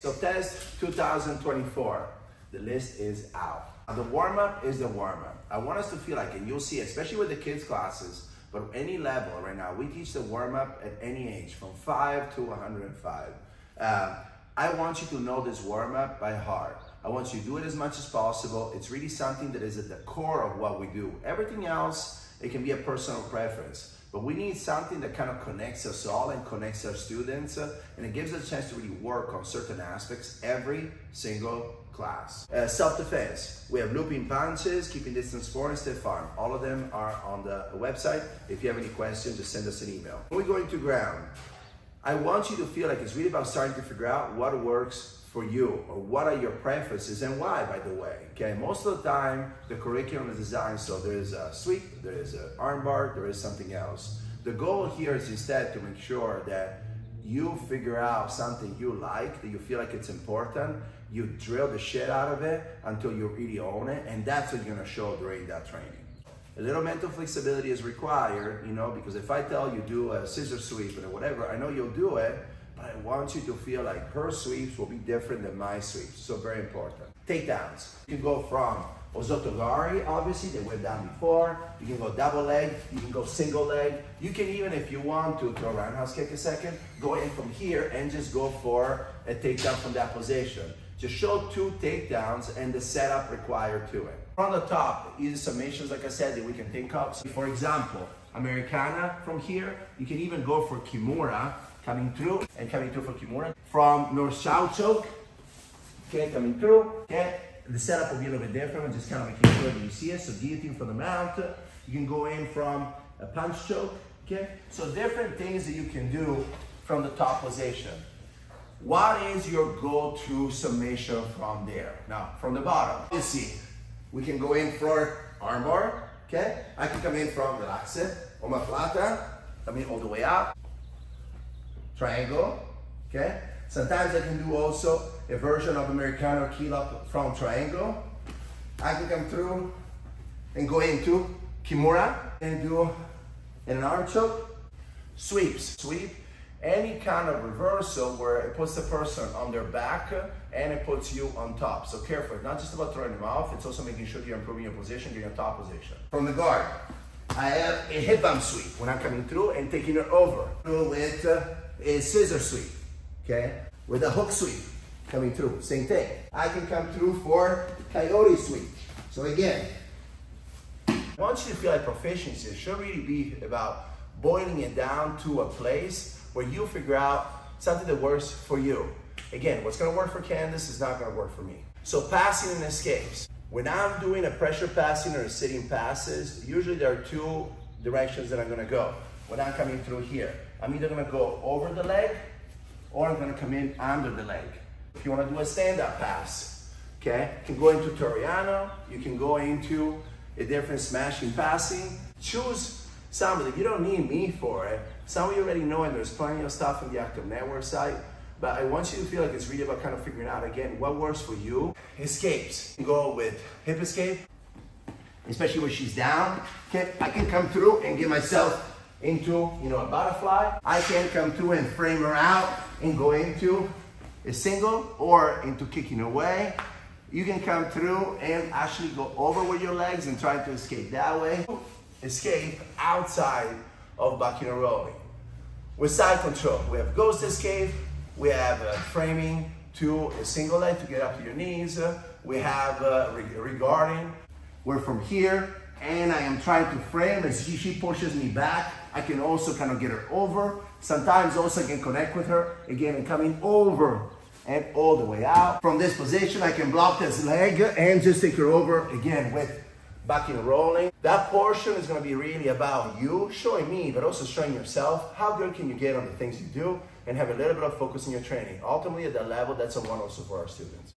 So test 2024, the list is out. The warm up is the warm up. I want us to feel like, and you'll see, especially with the kids classes, but any level right now, we teach the warm up at any age, from five to 105. Uh, I want you to know this warm up by heart. I want you to do it as much as possible. It's really something that is at the core of what we do. Everything else, it can be a personal preference. But we need something that kind of connects us all and connects our students, uh, and it gives us a chance to really work on certain aspects every single class. Uh, Self-defense. We have looping punches, keeping distance four, and stiff arm. All of them are on the website. If you have any questions, just send us an email. When we go into ground, I want you to feel like it's really about starting to figure out what works for you or what are your preferences and why by the way okay? Most of the time the curriculum is designed so there is a sweep there is an armbar there is something else. The goal here is instead to make sure that you figure out something you like that you feel like it's important you drill the shit out of it until you really own it and that's what you're going to show during that training. A little mental flexibility is required you know because if i tell you do a scissor sweep or whatever i know you'll do it but I want you to feel like her sweeps will be different than my sweeps. So very important. Takedowns. You can go from Osoto Gari, obviously, they went down before. You can go double leg, you can go single leg. You can even, if you want to throw roundhouse kick a second, go in from here and just go for a takedown from that position. Just show two takedowns and the setup required to it. From the top, easy submissions, like I said, that we can think of. For example, Americana from here. You can even go for Kimura, coming through and coming through for Kimura. From north-south choke, okay, coming through, okay. The setup will be a little bit different, just kind of making sure that you see it. So guillotine from the mount, you can go in from a punch choke, okay. So different things that you can do from the top position. What is your go-to summation from there? Now, from the bottom, you see, we can go in for armbar, okay? I can come in from relax it, omoplata, come in all the way up, triangle, okay? Sometimes I can do also a version of Americano keel from triangle. I can come through and go into Kimura and do an arm choke, sweeps, sweep, any kind of reversal where it puts the person on their back and it puts you on top. So careful, it's not just about throwing them off, it's also making sure you're improving your position, getting a top position. From the guard, I have a hip bump sweep when I'm coming through and taking it over. With a scissor sweep, okay? With a hook sweep coming through, same thing. I can come through for coyote sweep. So again, want you to feel like proficiency it should really be about boiling it down to a place where you figure out something that works for you. Again, what's gonna work for Candace is not gonna work for me. So passing and escapes. When I'm doing a pressure passing or a sitting passes, usually there are two directions that I'm gonna go. When I'm coming through here, I'm either gonna go over the leg or I'm gonna come in under the leg. If you wanna do a stand-up pass, okay? You can go into toreando, you can go into a different smashing passing. Choose something. You don't need me for it. Some of you already know, and there's plenty of stuff on the Active Network site. But I want you to feel like it's really about kind of figuring out again what works for you. Escapes. You go with hip escape, especially when she's down. Okay, I can come through and get myself into, you know, a butterfly. I can come through and frame her out and go into a single or into kicking away. You can come through and actually go over with your legs and try to escape that way. Escape outside of bucking and rolling. With side control, we have ghost escape, we have uh, framing to a single leg to get up to your knees. we have uh, regarding, where from here, and I am trying to frame as she, she pushes me back. I can also kind of get her over. Sometimes also I can connect with her. Again, I'm coming over and all the way out. From this position, I can block this leg and just take her over again with back and rolling. That portion is gonna be really about you showing me, but also showing yourself how good can you get on the things you do and have a little bit of focus in your training. Ultimately at that level, that's a one also for our students.